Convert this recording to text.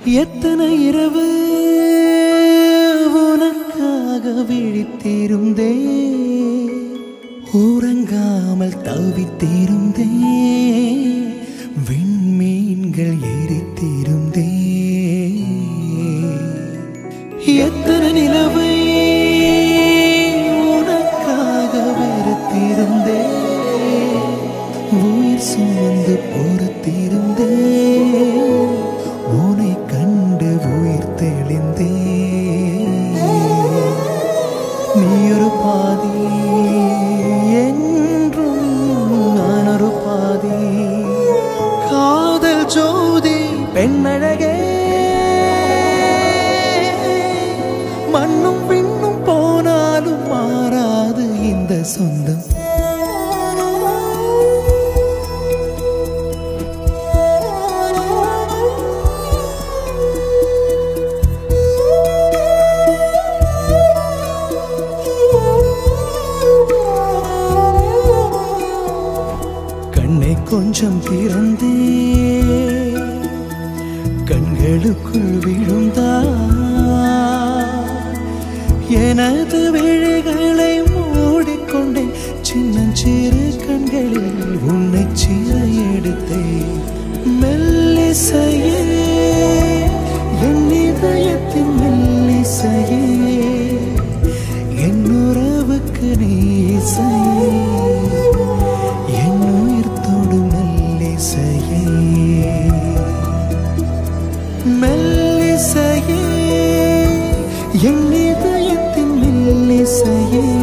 எத்தனை இரவு உனக்காக விழித்திருந்தே உறங்காமல் தவித்திருந்தே விண்மீன்கள் எரித்திருந்தே எத்தனை நிலவை உனக்காக வெறுத்திருந்தே உயிர் சுமந்து பொறுத்திருந்தே பாதி என்றும் நான் பாதி காதல் ஜோதி பெண்ணழகே. மண்ணும் விண்ணும் போனாலும் மாறாது இந்த சொந்தம். கொஞ்சம் திறந்தே கண்களுக்குள் விழுந்தா எனது விழிகளை மூடிக்கொண்டேன். சின்னஞ்சிறு கண்களில் உன்னை சிற எடுத்தேன் மெல்லிசையே என் இதயத்தின் மெல்லிசையே. என் உறவுக்கு நீ இசையே. மெல்லிசையே என் இதயத்தின் மெல்லிசையே.